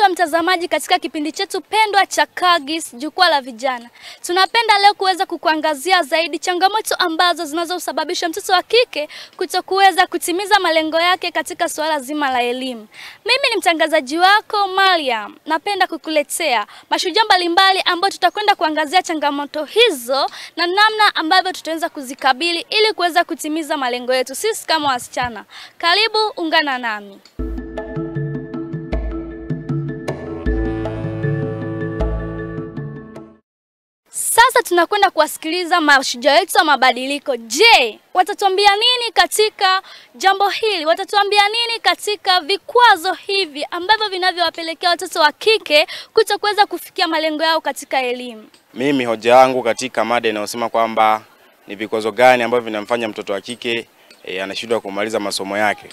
mpendwa mtazamaji, katika kipindi chetu pendwa cha Kagis jukwaa la vijana, tunapenda leo kuweza kukuangazia zaidi changamoto ambazo zinazosababisha mtoto wa kike kutokuweza kutimiza malengo yake katika suala zima la elimu. Mimi ni mtangazaji wako Mariam, napenda kukuletea mashujaa mbalimbali ambayo tutakwenda kuangazia changamoto hizo na namna ambavyo tutaweza kuzikabili ili kuweza kutimiza malengo yetu sisi kama wasichana. Karibu, ungana nami. Sasa tunakwenda kuwasikiliza mashujaa wetu wa mabadiliko. Je, watatuambia nini katika jambo hili? Watatuambia nini katika vikwazo hivi ambavyo vinavyowapelekea watoto wa kike kutokuweza kufikia malengo yao katika elimu? Mimi hoja yangu katika mada inayosema kwamba ni vikwazo gani ambavyo vinamfanya mtoto wa kike e, anashindwa kumaliza masomo yake.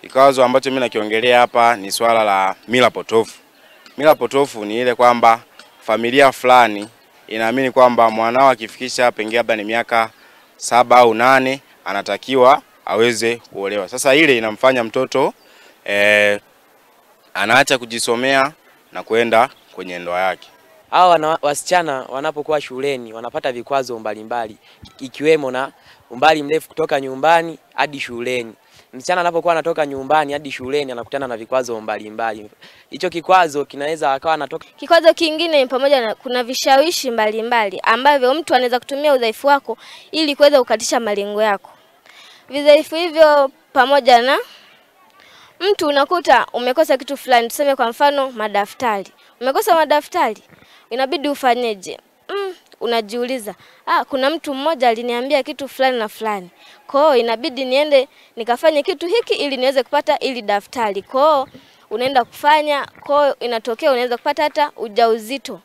Kikwazo ambacho mimi nakiongelea hapa ni swala la mila potofu. Mila potofu ni ile kwamba familia fulani inaamini kwamba mwanao akifikisha pengine labda ni miaka saba au nane anatakiwa aweze kuolewa. Sasa ile inamfanya mtoto eh, anaacha kujisomea na kwenda kwenye ndoa yake. Hawa wasichana wanapokuwa shuleni wanapata vikwazo mbalimbali ikiwemo na umbali mrefu kutoka nyumbani hadi shuleni. Msichana anapokuwa anatoka nyumbani hadi shuleni anakutana na vikwazo mbalimbali. Hicho kikwazo kinaweza akawa anatoka Kikwazo kingine ni pamoja na kuna vishawishi mbalimbali ambavyo mtu anaweza kutumia udhaifu wako ili kuweza kukatisha malengo yako. Vidhaifu hivyo pamoja na mtu unakuta umekosa kitu fulani, tuseme kwa mfano madaftari. Umekosa madaftari, inabidi ufanyeje? Mm, unajiuliza, ah, kuna mtu mmoja aliniambia kitu fulani na fulani. Kwa hiyo inabidi niende nikafanye kitu hiki ili niweze kupata ili daftari. Kwa hiyo unaenda kufanya, kwa hiyo inatokea unaweza kupata hata ujauzito.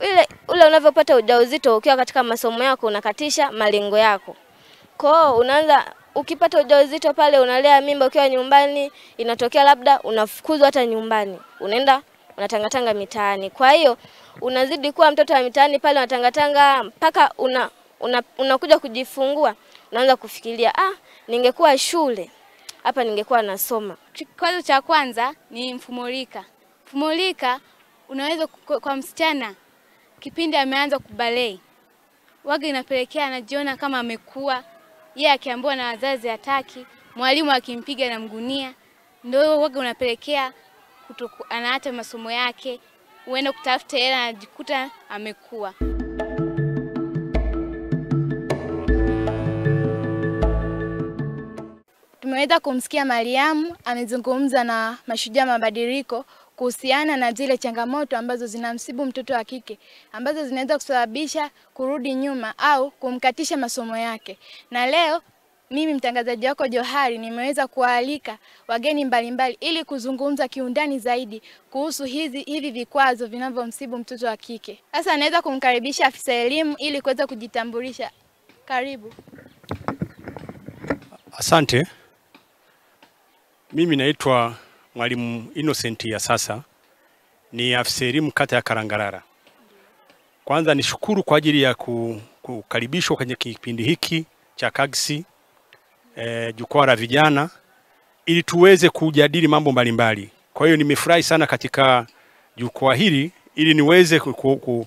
Ile ule unavyopata ujauzito ukiwa katika masomo yako unakatisha malengo yako. Kwa hiyo unaanza ukipata ujauzito pale unalea mimba ukiwa nyumbani, inatokea labda unafukuzwa hata nyumbani. Unaenda unatangatanga mitaani. Kwa hiyo unazidi kuwa mtoto wa mitaani pale unatangatanga mpaka una, una, unakuja kujifungua, unaanza kufikiria ah, ningekuwa shule hapa ningekuwa nasoma. Kikwazo cha kwanza ni mfumulika. Mfumulika unaweza kwa msichana kipindi ameanza kubalei, waga inapelekea anajiona kama amekuwa yeye, akiambiwa na wazazi hataki, mwalimu akimpiga na mgunia, ndio waga unapelekea anaacha masomo yake, uende kutafuta hela, anajikuta amekuwa Tumeweza kumsikia Mariamu amezungumza na mashujaa mabadiliko kuhusiana na zile changamoto ambazo zinamsibu mtoto wa kike ambazo zinaweza kusababisha kurudi nyuma au kumkatisha masomo yake. Na leo mimi mtangazaji wako Johari nimeweza kuwaalika wageni mbalimbali ili kuzungumza kiundani zaidi kuhusu hizi hivi vikwazo vinavyomsibu mtoto wa kike. Sasa anaweza kumkaribisha afisa elimu ili kuweza kujitambulisha. Karibu. Asante. Mimi naitwa Mwalimu Innocent ya sasa, ni afisa elimu kata ya Karangarara. Kwanza nishukuru kwa ajili ya kukaribishwa kwenye kipindi hiki cha Kagsi eh, jukwaa la vijana ili tuweze kujadili mambo mbalimbali. Kwa hiyo nimefurahi sana katika jukwaa hili ili niweze ku, ku, ku,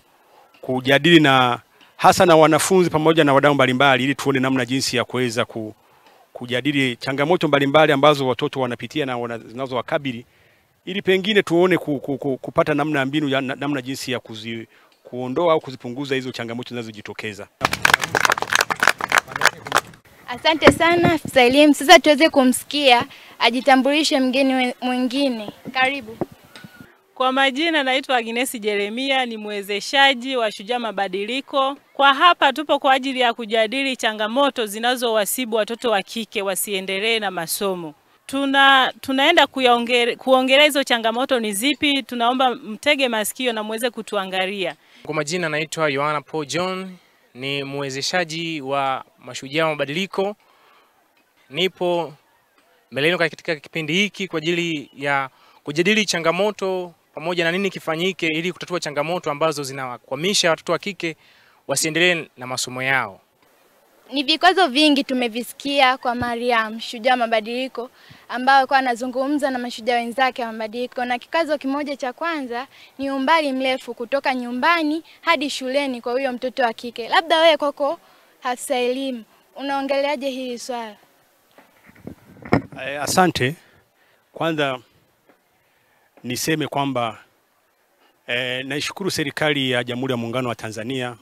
kujadili na hasa na wanafunzi pamoja na wadau mbalimbali ili tuone namna jinsi ya kuweza ku, kujadili changamoto mbalimbali ambazo watoto wanapitia na zinazowakabili ili pengine tuone ku, ku, ku, kupata namna mbinu ya, namna jinsi ya kuzi, kuondoa au kuzipunguza hizo changamoto zinazojitokeza. Asante sana afisa elimu. Sasa tuweze kumsikia ajitambulishe mgeni mwingine. Karibu. Kwa majina naitwa Agnes Jeremia, ni mwezeshaji wa Shujaa Mabadiliko. Kwa hapa tupo kwa ajili ya kujadili changamoto zinazowasibu watoto wa kike wasiendelee na masomo. Tuna, tunaenda kuongelea hizo changamoto ni zipi. Tunaomba mtege masikio na muweze kutuangalia. Kwa majina naitwa Yohana Paul John, ni mwezeshaji wa Mashujaa wa Mabadiliko. Nipo mbele yenu katika kipindi hiki kwa ajili ya kujadili changamoto pamoja na nini kifanyike ili kutatua changamoto ambazo zinawakwamisha watoto wa kike wasiendelee na masomo yao. Ni vikwazo vingi tumevisikia kwa Mariam, shujaa wa mabadiliko, ambayo alikuwa anazungumza na mashujaa wenzake wa mabadiliko, na kikwazo kimoja cha kwanza ni umbali mrefu kutoka nyumbani hadi shuleni kwa huyo mtoto wa kike. Labda wewe kwako, afisa elimu, unaongeleaje hili swala? Eh, Asante. Kwanza niseme kwamba eh, naishukuru serikali ya Jamhuri ya Muungano wa Tanzania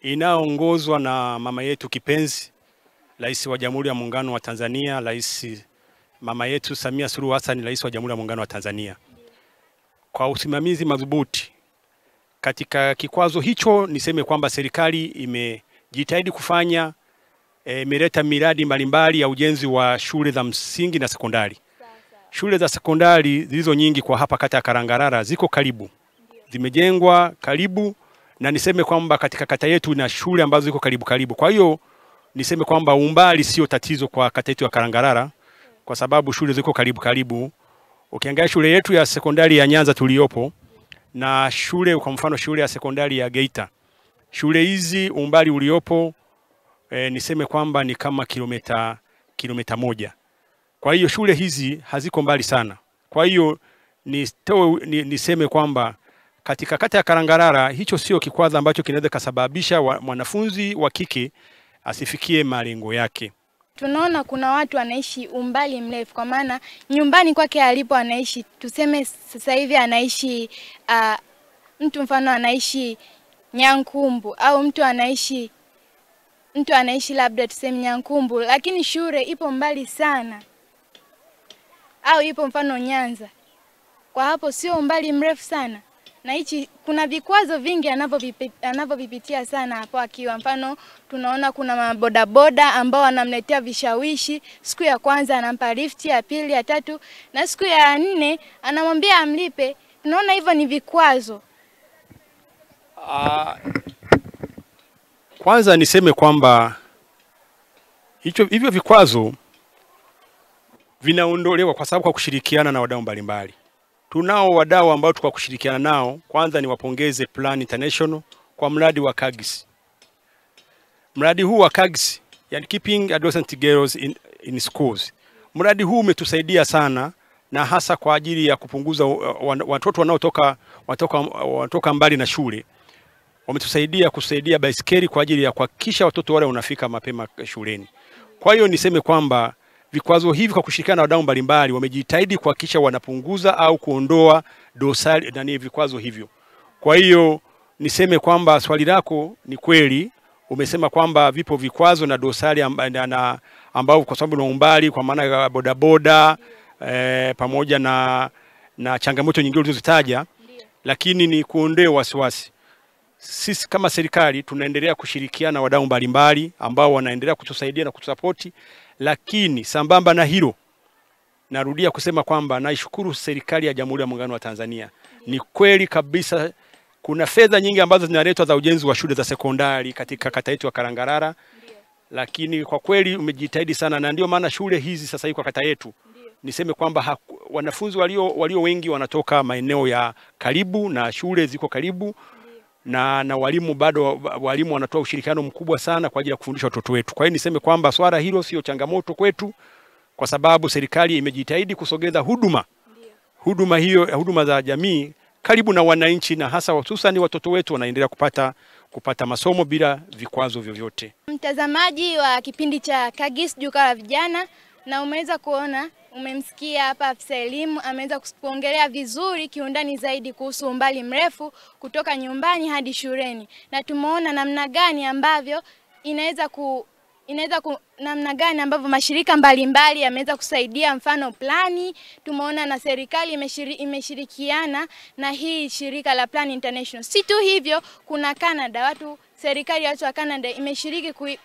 inayoongozwa na mama yetu kipenzi, Rais wa Jamhuri ya Muungano wa Tanzania, Rais mama yetu Samia Suluhu Hassan, Rais wa Jamhuri ya Muungano wa Tanzania, kwa usimamizi madhubuti katika kikwazo hicho. Niseme kwamba serikali imejitahidi kufanya e, imeleta miradi mbalimbali ya ujenzi wa shule za msingi na sekondari. Shule za sekondari zilizo nyingi kwa hapa kata ya Karangarara ziko karibu, zimejengwa karibu, na niseme kwamba katika kata yetu na shule ambazo ziko karibu karibu. Kwa hiyo niseme kwamba umbali sio tatizo kwa kata yetu ya Karangarara, kwa sababu shule ziko karibu karibu. Ukiangalia shule yetu ya sekondari ya Nyanza tuliyopo na shule kwa mfano shule ya sekondari ya Geita, shule hizi umbali uliopo e, niseme kwamba ni kama kilomita kilomita moja. Kwa hiyo shule hizi haziko mbali sana. Kwa hiyo nitoe ni, niseme kwamba katika kata ya Karangarara hicho sio kikwazo ambacho kinaweza kasababisha wa- mwanafunzi wa kike asifikie malengo yake. Tunaona kuna watu wanaishi umbali mrefu, kwa maana nyumbani kwake alipo anaishi, tuseme sasa hivi anaishi uh, mtu mfano anaishi Nyankumbu au mtu anaishi mtu anaishi labda tuseme Nyankumbu, lakini shule ipo mbali sana, au ipo mfano Nyanza. Kwa hapo sio umbali mrefu sana, na hichi kuna vikwazo vingi anavyovipitia sana hapo akiwa. Mfano tunaona kuna mabodaboda ambao wanamletea vishawishi. Siku ya kwanza anampa lifti, ya pili, ya tatu, na siku ya nne anamwambia amlipe. Tunaona hivyo ni vikwazo. Ah, kwanza niseme kwamba hicho hivyo vikwazo vinaondolewa kwa sababu kwa kushirikiana na wadau mbalimbali. Tunao wadau ambao tukwa kushirikiana nao. Kwanza ni wapongeze Plan International kwa mradi wa KAGS. Mradi huu wa KAGS, yani Keeping Adolescent Girls in, in Schools. Mradi huu umetusaidia sana na hasa kwa ajili ya kupunguza uh, watoto wanaotoka watoka, watoka mbali na shule wametusaidia kusaidia baiskeli kwa ajili ya kuhakikisha watoto wale wanafika mapema shuleni. Kwa hiyo niseme kwamba vikwazo hivi kwa kushirikiana na wadau mbalimbali wamejitahidi kuhakikisha wanapunguza au kuondoa dosari nani vikwazo hivyo. Kwa hiyo niseme kwamba swali lako ni kweli, umesema kwamba vipo vikwazo na dosari amba, ambao kwa sababu na umbali kwa maana ya bodaboda e, pamoja na, na changamoto nyingine ulizozitaja, lakini ni kuondoe wasiwasi sisi kama serikali tunaendelea kushirikiana na wadau mbalimbali ambao wanaendelea kutusaidia na kutusapoti, lakini sambamba na hilo, narudia kusema kwamba naishukuru serikali ya Jamhuri ya Muungano wa Tanzania. Ni kweli kabisa kuna fedha nyingi ambazo zinaletwa za ujenzi wa shule za sekondari katika kata yetu ya Karangarara, lakini kwa kweli umejitahidi sana, na ndio maana shule hizi sasa hivi kwa kata yetu. Niseme kwamba wanafunzi walio, walio wengi wanatoka maeneo ya karibu na shule ziko karibu na, na walimu bado walimu wanatoa ushirikiano mkubwa sana kwa ajili ya kufundisha watoto wetu. Kwa hiyo niseme kwamba swala hilo sio changamoto kwetu, kwa sababu serikali imejitahidi kusogeza huduma huduma hiyo huduma za jamii karibu na wananchi, na hasa hususani watoto wetu wanaendelea kupata kupata masomo bila vikwazo vyovyote. Mtazamaji wa kipindi cha Kagis Jukwaa la Vijana, na umeweza kuona, umemsikia hapa afisa elimu ameweza kuongelea vizuri kiundani zaidi kuhusu umbali mrefu kutoka nyumbani hadi shuleni, na tumeona namna gani ambavyo inaweza ku inaweza ku, namna gani ambavyo mashirika mbalimbali yameweza kusaidia, mfano plani. Tumeona na serikali imeshiri, imeshirikiana na hii shirika la Plan International. Si tu hivyo, kuna Canada, watu serikali ya watu wa Canada imeshiriki kui,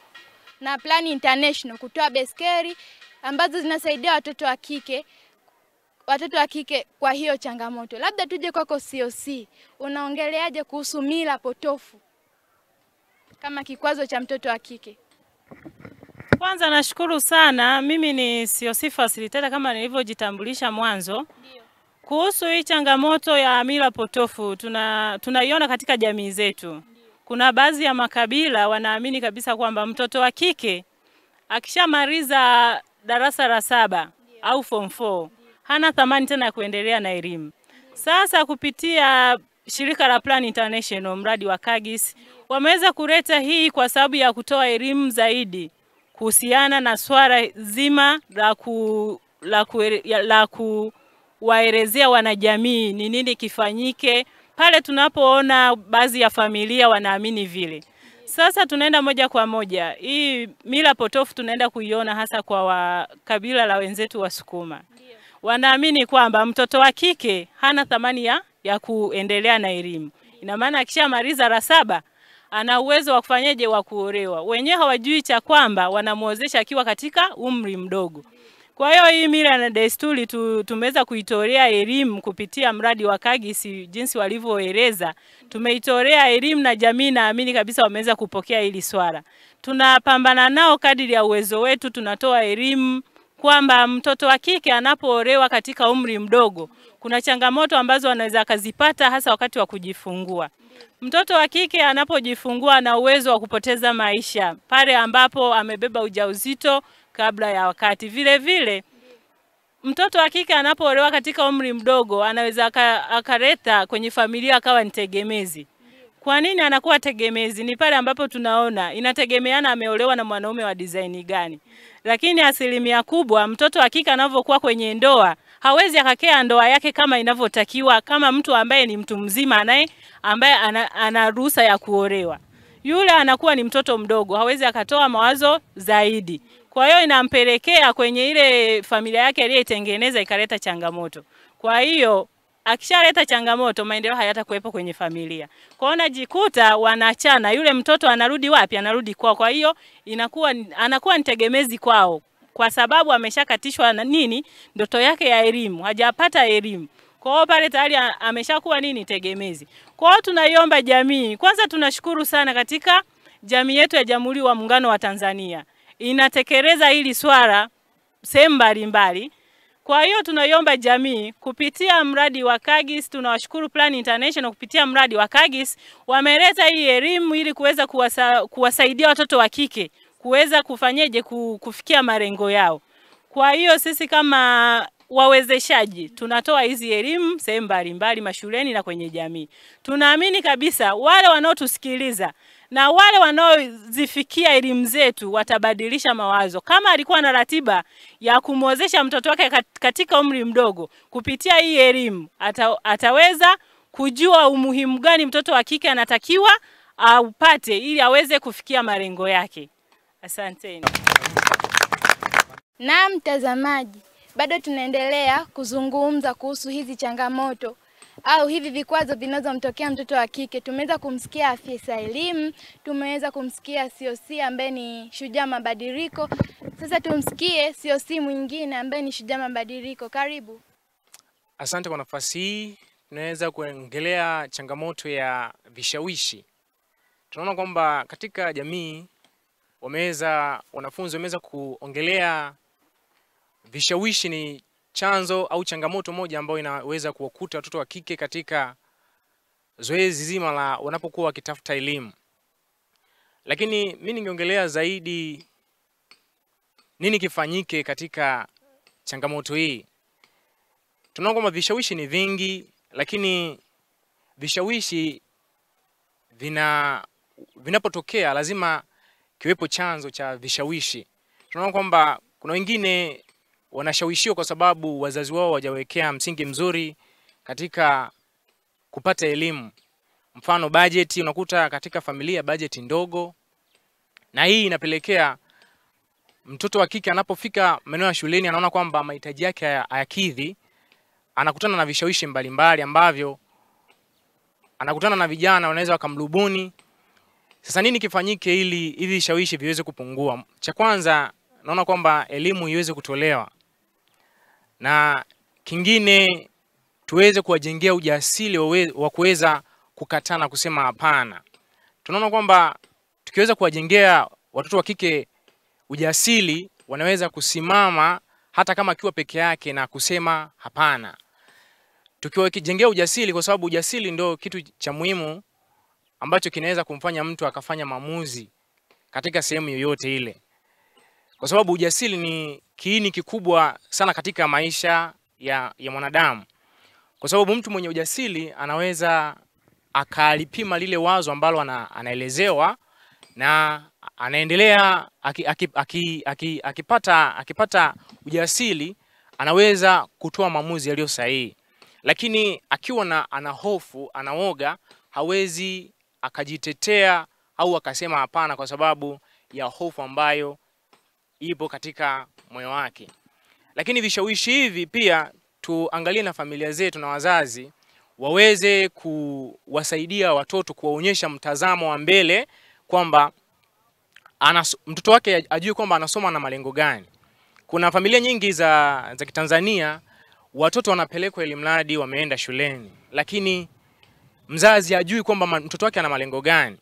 na Plan International kutoa beskeri ambazo zinasaidia watoto wa kike watoto wa kike kwa hiyo changamoto. Labda tuje kwako COC, unaongeleaje kuhusu mila potofu kama kikwazo cha mtoto wa kike? Kwanza nashukuru sana. Mimi ni COC facilitator kama nilivyojitambulisha mwanzo. Kuhusu hii changamoto ya mila potofu tuna tunaiona katika jamii zetu. kuna baadhi ya makabila wanaamini kabisa kwamba mtoto wa kike akishamaliza darasa la saba au form 4 hana thamani tena ya kuendelea na elimu. Sasa kupitia shirika la Plan International, mradi wa Kagis, wameweza kuleta hii kwa sababu ya kutoa elimu zaidi kuhusiana na swala zima la ku, la, ku, la kuwaelezea wanajamii ni nini kifanyike pale tunapoona baadhi ya familia wanaamini vile. Sasa tunaenda moja kwa moja, hii mila potofu tunaenda kuiona hasa kwa wa kabila la wenzetu Wasukuma. Wanaamini kwamba mtoto wa kike hana thamani ya, ya kuendelea na elimu. Ina maana akishamaliza la saba ana uwezo wa kufanyaje wa kuolewa. Wenyewe hawajui cha kwamba wanamwozesha akiwa katika umri mdogo. Kwa hiyo hii mila na desturi tu, tumeweza kuitolea elimu kupitia mradi wa kagisi jinsi walivyoeleza. Tumeitolea elimu na jamii naamini kabisa wameweza kupokea hili swala. Tunapambana nao kadiri ya uwezo wetu, tunatoa elimu kwamba mtoto wa kike anapoolewa katika umri mdogo, kuna changamoto ambazo anaweza akazipata hasa wakati wa kujifungua. Mtoto wa kike anapojifungua ana uwezo wa kupoteza maisha pale ambapo amebeba ujauzito kabla ya wakati. Vile vile mtoto wa kike anapoolewa katika umri mdogo anaweza akaleta kwenye familia akawa ni tegemezi. Kwa nini anakuwa tegemezi? Ni pale ambapo tunaona inategemeana ameolewa na mwanaume wa design gani, lakini asilimia kubwa mtoto wa kike anavyokuwa kwenye ndoa hawezi akakea ndoa yake kama inavyotakiwa, kama mtu ambaye ni mtu mzima naye ambaye ana, ana ruhusa ya kuolewa. Yule anakuwa ni mtoto mdogo, hawezi akatoa mawazo zaidi. Kwa hiyo inampelekea kwenye ile familia yake aliyetengeneza ikaleta changamoto. Kwa hiyo akishaleta changamoto, maendeleo hayatakuwepo kwenye familia. Kwa hiyo anajikuta wanachana, yule mtoto anarudi wapi? Anarudi kwao. Kwa hiyo inakuwa anakuwa nitegemezi kwao, kwa sababu ameshakatishwa na nini, ndoto yake ya elimu, hajapata elimu. Kwa hiyo pale tayari ameshakuwa nini, tegemezi. Kwa hiyo tunaiomba jamii, kwanza tunashukuru sana katika jamii yetu ya Jamhuri wa Muungano wa Tanzania inatekeleza hili swala sehemu mbalimbali. Kwa hiyo tunaiomba jamii kupitia mradi wa Kagis, tunawashukuru Plan International kupitia mradi wa Kagis wameleta hii elimu ili kuweza kuwasa, kuwasaidia watoto wa kike kuweza kufanyeje kufikia malengo yao. Kwa hiyo sisi kama wawezeshaji tunatoa hizi elimu sehemu mbalimbali mashuleni na kwenye jamii. Tunaamini kabisa wale wanaotusikiliza na wale wanaozifikia elimu zetu watabadilisha mawazo. Kama alikuwa na ratiba ya kumwozesha mtoto wake katika umri mdogo, kupitia hii elimu ata, ataweza kujua umuhimu gani mtoto wa kike anatakiwa aupate ili aweze kufikia malengo yake. Asanteni. Na mtazamaji, bado tunaendelea kuzungumza kuhusu hizi changamoto au hivi vikwazo vinazomtokea mtoto wa kike. Tumeweza kumsikia afisa elimu, tumeweza kumsikia COC ambaye ni shujaa mabadiliko. Sasa tumsikie COC mwingine ambaye ni shujaa mabadiliko. Karibu. Asante kwa nafasi hii. Tunaweza kuongelea changamoto ya vishawishi. Tunaona kwamba katika jamii wameweza wanafunzi wameweza kuongelea vishawishi ni chanzo au changamoto moja ambayo inaweza kuwakuta watoto wa kike katika zoezi zima la wanapokuwa wakitafuta elimu. Lakini mi ningeongelea zaidi nini kifanyike katika changamoto hii. Tunaona kwamba vishawishi ni vingi, lakini vishawishi vina vinapotokea lazima kiwepo chanzo cha vishawishi. Tunaona kwamba kuna wengine wanashawishiwa kwa sababu wazazi wao wajawekea msingi mzuri katika kupata elimu. Mfano bajeti, unakuta katika familia bajeti ndogo, na hii inapelekea mtoto wa kike anapofika maeneo ya shuleni anaona kwamba mahitaji yake hayakidhi, anakutana na vishawishi mbalimbali ambavyo anakutana na vijana wanaweza wakamlubuni. Sasa nini kifanyike ili hivi vishawishi viweze kupungua? Cha kwanza naona kwamba elimu iweze kutolewa na kingine tuweze kuwajengea ujasiri wa kuweza kukatana na kusema hapana. Tunaona kwamba tukiweza kuwajengea watoto wa kike ujasiri, wanaweza kusimama hata kama akiwa peke yake na kusema hapana. Tukiwajengea ujasiri, kwa sababu ujasiri ndio kitu cha muhimu ambacho kinaweza kumfanya mtu akafanya maamuzi katika sehemu yoyote ile, kwa sababu ujasiri ni kiini kikubwa sana katika maisha ya, ya mwanadamu, kwa sababu mtu mwenye ujasiri anaweza akalipima lile wazo ambalo ana, anaelezewa na anaendelea aki, aki, aki, aki, akipata, akipata ujasiri anaweza kutoa maamuzi yaliyo sahihi, lakini akiwa na ana hofu anaoga, hawezi akajitetea au akasema hapana, kwa sababu ya hofu ambayo ipo katika moyo wake. Lakini vishawishi hivi pia tuangalie na familia zetu na wazazi waweze kuwasaidia watoto kuwaonyesha mtazamo wa mbele kwamba anas, mtoto wake ajue kwamba anasoma na malengo gani. Kuna familia nyingi za, za Kitanzania watoto wanapelekwa ili mradi wameenda shuleni, lakini mzazi ajui kwamba mtoto wake ana malengo gani.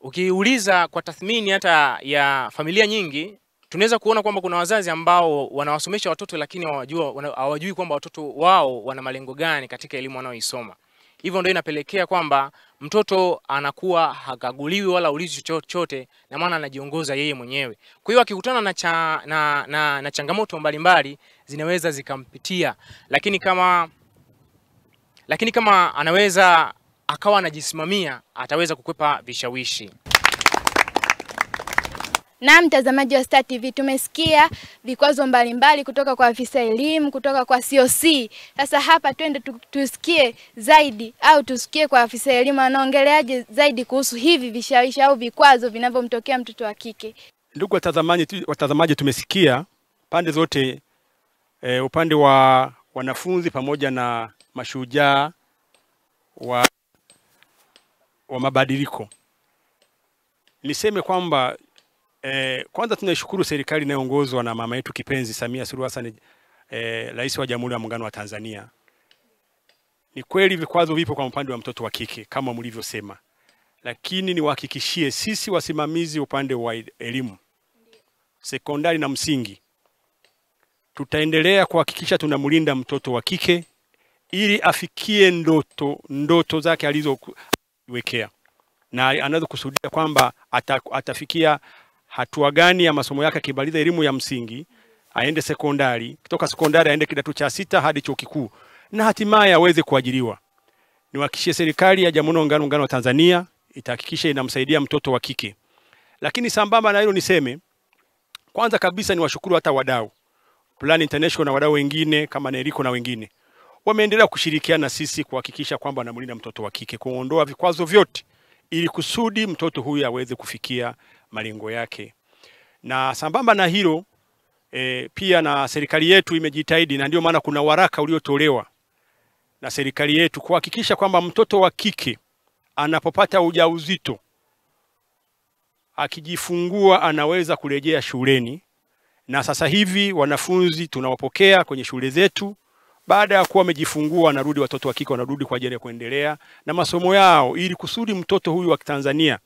Ukiuliza kwa tathmini hata ya familia nyingi, tunaweza kuona kwamba kuna wazazi ambao wanawasomesha watoto lakini hawajua hawajui kwamba watoto wao wana malengo gani katika elimu wanayoisoma. Hivyo ndio inapelekea kwamba mtoto anakuwa hakaguliwi wala ulizi chochote, na maana anajiongoza yeye mwenyewe. Kwa hiyo akikutana na, cha, na, na, na changamoto mbalimbali zinaweza zikampitia, lakini kama lakini kama anaweza akawa anajisimamia, ataweza kukwepa vishawishi. Na mtazamaji wa Star TV, tumesikia vikwazo mbalimbali kutoka kwa afisa elimu, kutoka kwa COC. Sasa hapa twende tusikie zaidi au tusikie kwa afisa elimu anaongeleaje zaidi kuhusu hivi vishawishi au vikwazo vinavyomtokea mtoto wa kike. Ndugu watazamaji, watazamaji tumesikia pande zote e, upande wa wanafunzi pamoja na mashujaa wa, wa mabadiliko. Niseme kwamba e, kwanza tunaishukuru serikali inayoongozwa na mama yetu kipenzi Samia Suluhu Hassan e, rais wa Jamhuri ya Muungano wa Tanzania. Ni kweli vikwazo vipo kwa upande wa mtoto wa kike kama mlivyosema, lakini niwahakikishie sisi wasimamizi upande wa elimu sekondari na msingi, tutaendelea kuhakikisha tunamlinda mtoto wa kike ili afikie ndoto ndoto zake alizoiwekea na anazokusudia kusudia kwamba ata, atafikia hatua gani ya masomo yake akimaliza elimu ya msingi, aende sekondari, kutoka sekondari aende kidato cha sita hadi chuo kikuu na hatimaye aweze kuajiriwa. Niwahakikishie serikali ya Jamhuri ya Muungano Muungano wa Tanzania itahakikisha inamsaidia mtoto wa kike. Lakini sambamba na hilo niseme kwanza kabisa ni washukuru hata wadau Plan International na wadau wengine kama Neriko na wengine wameendelea kushirikiana na sisi kuhakikisha kwamba wanamlinda mtoto wa kike, kuondoa vikwazo vyote ili kusudi mtoto huyu aweze kufikia malengo yake. Na sambamba na hilo e, pia na serikali yetu imejitahidi, na ndio maana kuna waraka uliotolewa na serikali yetu kuhakikisha kwamba mtoto wa kike anapopata ujauzito akijifungua anaweza kurejea shuleni, na sasa hivi wanafunzi tunawapokea kwenye shule zetu baada ya kuwa wamejifungua, wanarudi watoto wa kike wanarudi kwa ajili ya kuendelea na masomo yao, ili kusudi mtoto huyu wa Tanzania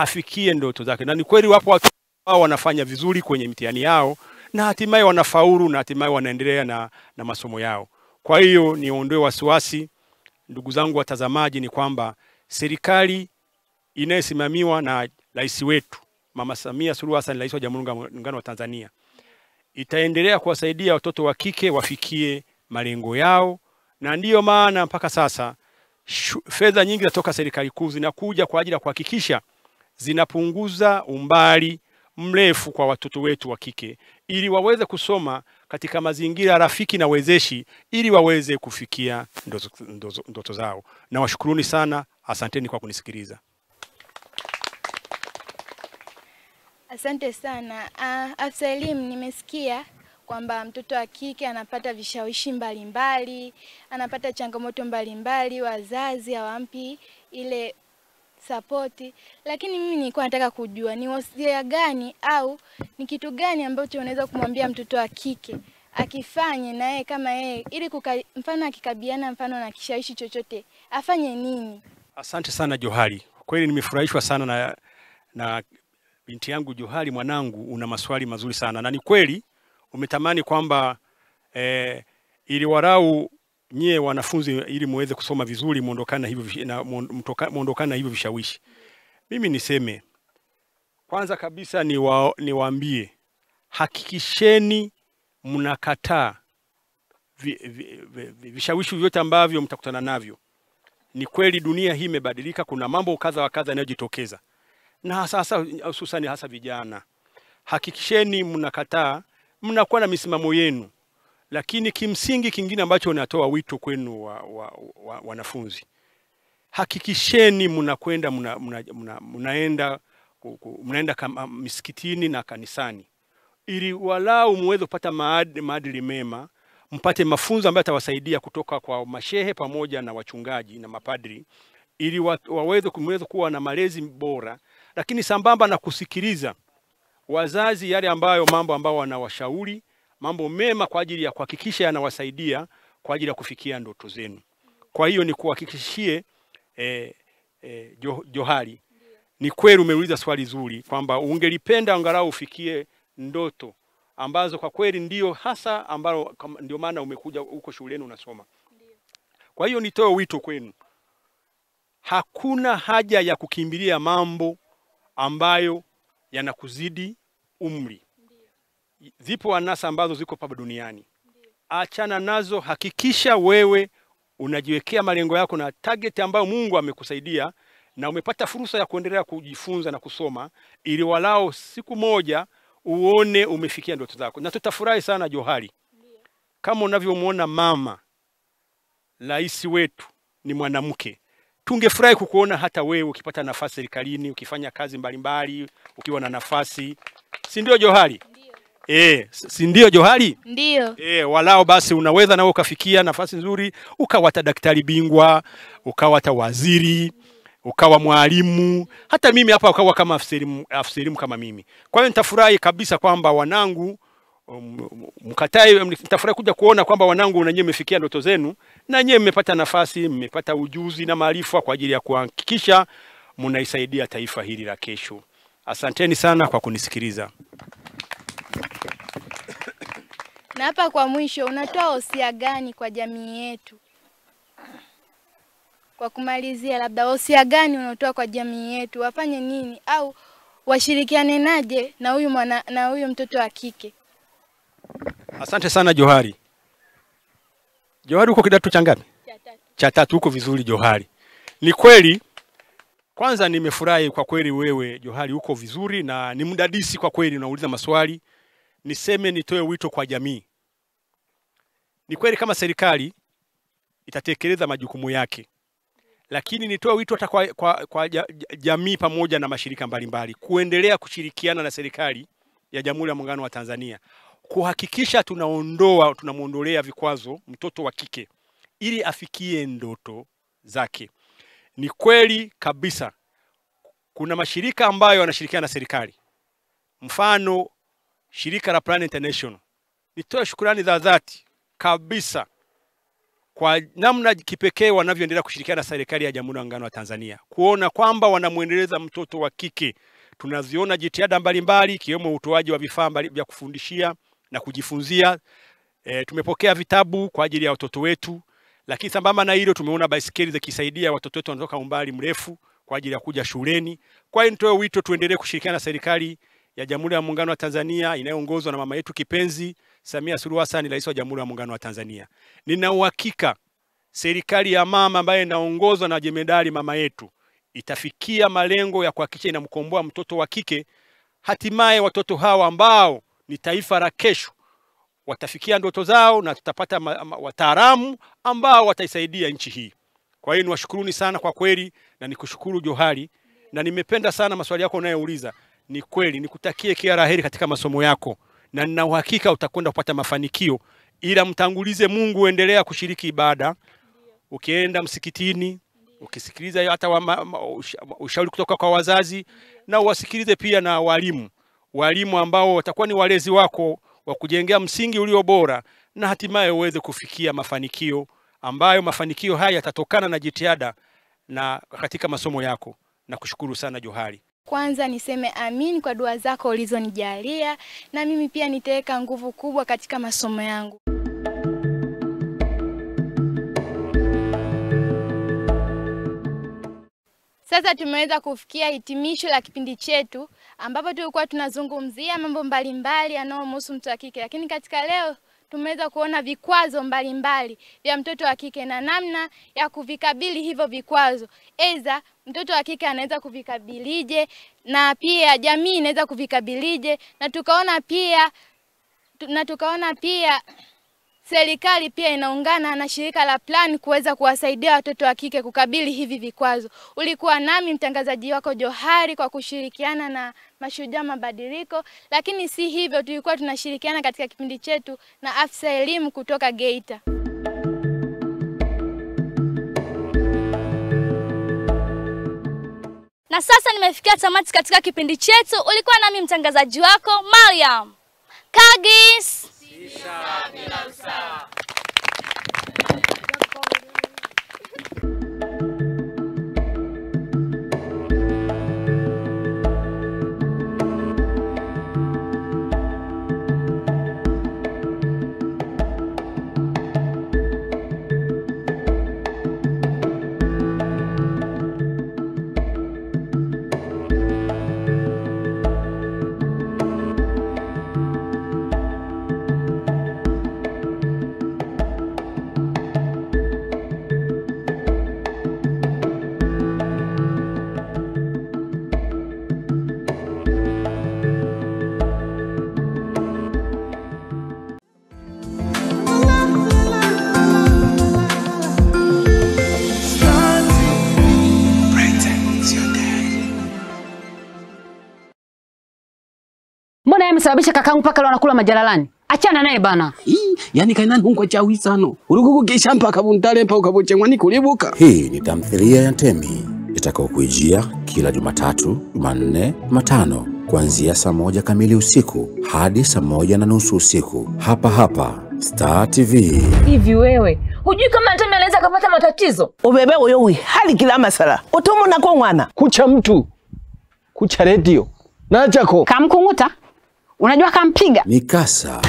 afikie ndoto zake. Na ni kweli wapo watu ambao wanafanya vizuri kwenye mitihani yao na hatimaye wanafaulu na hatimaye wanaendelea na, na masomo yao. Kwa hiyo niondoe wasiwasi, ndugu zangu watazamaji, ni kwamba serikali inayosimamiwa na rais wetu Mama Samia Suluhu Hassan, rais wa Jamhuri ya Muungano wa Tanzania, itaendelea kuwasaidia watoto wa kike wafikie malengo yao, na ndiyo maana mpaka sasa fedha nyingi zatoka serikali kuu zinakuja kwa ajili ya kuhakikisha zinapunguza umbali mrefu kwa watoto wetu wa kike ili waweze kusoma katika mazingira rafiki na wezeshi ili waweze kufikia ndoto, ndoto, ndoto zao. Na washukuruni sana, asanteni kwa kunisikiliza. Asante sana. Uh, afisa elimu, nimesikia kwamba mtoto wa kike anapata vishawishi mbalimbali, anapata changamoto mbalimbali, wazazi hawampi ile sapoti, lakini mimi nilikuwa nataka kujua ni wasia gani au ni kitu gani ambacho unaweza kumwambia mtoto wa kike akifanye na yeye kama yeye, ili kuka, mfano akikabiana mfano na kishawishi chochote afanye nini? Asante sana Johari, kweli nimefurahishwa sana na, na binti yangu Johari, mwanangu, una maswali mazuri sana na ni kweli umetamani kwamba eh, ili warau nyie wanafunzi, ili muweze kusoma vizuri, muondokana hivyo na muondoka- muondokana hivyo vishawishi. Mimi niseme kwanza kabisa ni wa, niwaambie hakikisheni mnakataa vi, vi, vi, vi, vishawishi vyote ambavyo mtakutana navyo. Ni kweli dunia hii imebadilika, kuna mambo kadha wa kadha yanayojitokeza, na hasa hasa hususani hasa vijana. Hakikisheni mnakataa, mnakuwa na misimamo yenu, lakini kimsingi kingine ambacho natoa wito kwenu wa, wa, wa, wanafunzi, hakikisheni mnakwenda mna, mna, mna, mnaenda muna, muna, mnaenda kama misikitini na kanisani. Ili walau muweze kupata maad- maadili mema, mpate mafunzo ambayo atawasaidia kutoka kwa mashehe pamoja na wachungaji na mapadri, ili wa, waweze kumweza kuwa na malezi bora, lakini sambamba na kusikiliza wazazi yale ambayo mambo ambayo wanawashauri mambo mema kwa ajili ya kuhakikisha yanawasaidia kwa ajili ya kufikia ndoto zenu. Kwa hiyo ni kuhakikishie eh, eh, jo, Johari, ni kweli umeuliza swali zuri kwamba ungelipenda angalau ufikie ndoto ambazo kwa kweli ndio hasa ambalo ndio maana umekuja huko shuleni unasoma. Kwa hiyo nitoe wito kwenu, hakuna haja ya kukimbilia mambo ambayo yanakuzidi umri. Zipo anasa ambazo ziko hapa duniani, achana nazo. Hakikisha wewe unajiwekea malengo yako na target ambayo Mungu amekusaidia na umepata fursa ya kuendelea kujifunza na kusoma, ili walao siku moja uone umefikia ndoto zako, na tutafurahi sana Johari, kama unavyomwona mama rais wetu ni mwanamke. Tungefurahi kukuona hata wewe ukipata nafasi serikalini, ukifanya kazi mbalimbali, mbali, ukiwa na nafasi, si ndio Johari? Eh, si ndio Johari? Ndio. E, walao basi unaweza nawe ukafikia nafasi nzuri, ukawa hata daktari bingwa, ukawa hata waziri, ukawa mwalimu, hata mimi hapa ukawa kama afisa afisa elimu kama mimi. Kwa hiyo nitafurahi kabisa kwamba wanangu um, mkatae, nitafurahi kuja kuona kwamba wanangu na nyinyi mmefikia ndoto zenu na nyinyi mmepata nafasi, mmepata ujuzi na maarifa kwa ajili ya kuhakikisha mnaisaidia taifa hili la kesho. Asanteni sana kwa kunisikiliza. Na hapa kwa mwisho, unatoa hosia gani kwa jamii yetu? Kwa kumalizia, labda hosia gani unatoa kwa jamii yetu, wafanye nini au washirikiane naje na huyu mwana na huyu mtoto wa kike? Asante sana Johari. Johari, uko kidato cha ngapi? Cha tatu. Uko vizuri Johari. Ni kweli, kwanza nimefurahi kwa kweli, wewe Johari uko vizuri na ni mdadisi kwa kweli, unauliza maswali. Niseme, nitoe wito kwa jamii. Ni kweli kama serikali itatekeleza majukumu yake, lakini nitoe wito hata kwa, kwa, kwa ja- ja- jamii pamoja na mashirika mbalimbali mbali, kuendelea kushirikiana na serikali ya Jamhuri ya Muungano wa Tanzania kuhakikisha tunaondoa tunamwondolea vikwazo mtoto wa kike ili afikie ndoto zake. Ni kweli kabisa, kuna mashirika ambayo yanashirikiana na serikali, mfano shirika la Plan International. Nitoe shukurani za dhati kabisa kwa namna kipekee wanavyoendelea kushirikiana na serikali ya Jamhuri ya Muungano wa Tanzania kuona kwamba wanamwendeleza mtoto wa kike. Tunaziona jitihada mbalimbali ikiwemo utoaji wa vifaa vya kufundishia na kujifunzia. E, tumepokea vitabu kwa ajili ya watoto wetu, lakini sambamba na hilo tumeona baisikeli zikisaidia watoto wetu wanatoka umbali mrefu kwa ajili ya kuja shuleni. Kwa hiyo nitoe wito tuendelee kushirikiana na serikali ya Jamhuri ya Muungano wa Tanzania inayoongozwa na mama yetu kipenzi Samia Suluhu Hassan, rais wa Jamhuri ya Muungano wa Tanzania. Nina uhakika serikali ya mama ambayo inaongozwa na jemedari mama yetu itafikia malengo ya kuhakikisha inamkomboa mtoto wa kike. Hatimaye watoto hawa ambao ni taifa la kesho watafikia ndoto zao na tutapata wataalamu ambao wataisaidia nchi hii. Kwa hiyo niwashukuruni sana kwa kweli, na nikushukuru Johari, na nimependa sana maswali yako unayouliza. Ni kweli, nikutakie kila la heri katika masomo yako, na nina uhakika utakwenda kupata mafanikio, ila mtangulize Mungu, endelea kushiriki ibada, ukienda msikitini, ukisikiliza hata ushauri kutoka kwa wazazi, na uwasikilize pia na walimu, walimu ambao watakuwa ni walezi wako wa kujengea msingi ulio bora, na hatimaye uweze kufikia mafanikio ambayo mafanikio haya yatatokana na jitihada na katika masomo yako. Nakushukuru sana Johari. Kwanza niseme amin kwa dua zako ulizonijalia, na mimi pia nitaweka nguvu kubwa katika masomo yangu. Sasa tumeweza kufikia hitimisho la kipindi chetu ambapo tulikuwa tunazungumzia mambo mbalimbali yanayomhusu mtu wa kike, lakini katika leo tumeweza kuona vikwazo mbalimbali vya mtoto wa kike na namna ya kuvikabili hivyo vikwazo. eza mtoto wa kike anaweza kuvikabilije na pia jamii inaweza kuvikabilije, na tukaona pia na tukaona pia serikali pia inaungana na shirika la Plan kuweza kuwasaidia watoto wa kike kukabili hivi vikwazo. Ulikuwa nami mtangazaji wako Johari kwa kushirikiana na Mashujaa Mabadiliko, lakini si hivyo, tulikuwa tunashirikiana katika kipindi chetu na afisa elimu kutoka Geita. Na sasa nimefikia tamati katika kipindi chetu. Ulikuwa nami mtangazaji wako Mariam Kagis. Mbona yeye amesababisha kakangu mpaka leo anakula majalalani? Achana naye bana. Hii, yani kaina ntungo chawi sano? Kisha mpaka buntale mpaka ukabuchengwa nikulibuka Hii ni tamthilia ya Ntemi itakayokuijia kila Jumatatu, Jumanne, Jumatano kuanzia saa moja kamili usiku hadi saa moja na nusu usiku. Hapa hapa Star TV. Hivi wewe hujui kama Ntemi anaweza akapata matatizo? ubebe uyowi hali kila masala. Utumuna ko mwana kucha mtu. Kucha redio nachako Kamkunguta, unajua kampiga. Mikasa,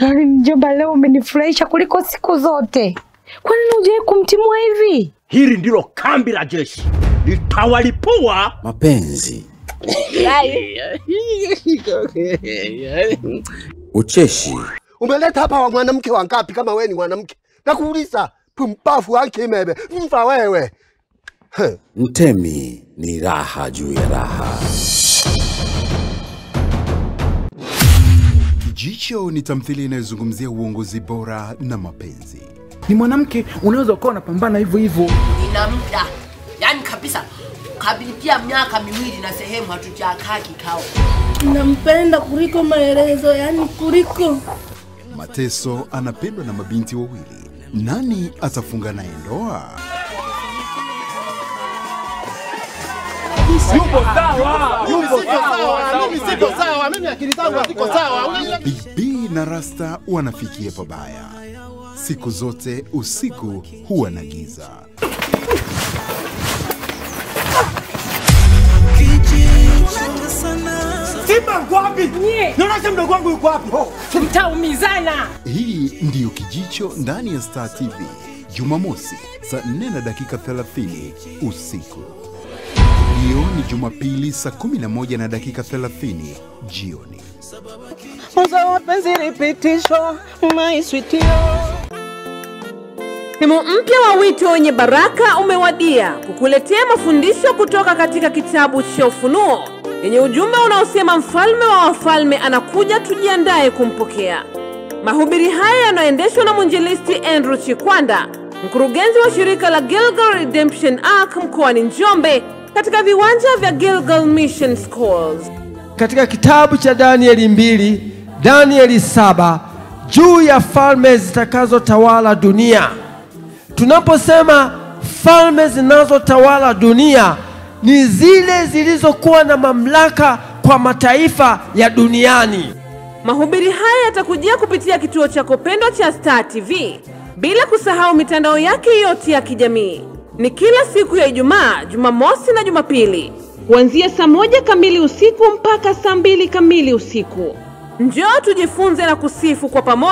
Yaani mjomba, leo umenifurahisha kuliko siku zote. Kwa nini hujawahi kumtimua hivi? Hili ndilo kambi la jeshi litawalipua. mapenzi, ucheshi, Umeleta hapa wa mwanamke wangapi kama wewe ni mwanamke? Nakuuliza, pumbafu ankimebe, mfa wewe. Heh. Ntemi ni raha juu ya raha. Jicho ni tamthilia inayozungumzia uongozi bora na mapenzi. Ni mwanamke unaweza ukawa unapambana hivyo hivyo. Nina muda yaani kabisa kabilipia miaka miwili na sehemu hatujakaa kikao. Nampenda kuliko maelezo, yani kuliko Mateso anapendwa na mabinti wawili. Nani atafunga naye ndoa? Yupo sawa, yupo sawa, Mimi siko sawa, mimi akili zangu haziko sawa. Bibi na Rasta wanafikia pabaya. Siku zote usiku huwa na giza. Simba yuko wapi? Nionyeshe mdogo wangu yuko wapi? Tutaumizana. Hii ndiyo Kijicho ndani ya Star TV, Jumamosi saa 4 na dakika 30 usiku. Jioni Jumapili saa 11 na dakika 30 jioni. Mwanzo wa penzi lipitishwa my sweet Msimu mpya wa wito wenye baraka umewadia kukuletea mafundisho kutoka katika kitabu cha Ufunuo yenye ujumbe unaosema mfalme wa wafalme anakuja, tujiandaye kumpokea. Mahubiri haya yanayoendeshwa na mwinjilisti Andrew Chikwanda, mkurugenzi wa shirika la Gilgal Redemption Ark mkoani Njombe, katika viwanja vya Gilgal Mission Schools. katika kitabu cha Danieli mbili, Danieli saba juu ya falme zitakazotawala dunia. Tunaposema falme zinazotawala dunia ni zile zilizokuwa na mamlaka kwa mataifa ya duniani. Mahubiri haya yatakujia kupitia kituo chako pendwa cha Star TV, bila kusahau mitandao yake yote ya kijamii. Ni kila siku ya Ijumaa, Jumamosi na Jumapili, kuanzia saa moja kamili usiku mpaka saa mbili kamili usiku. Njoo tujifunze na kusifu kwa pamoja.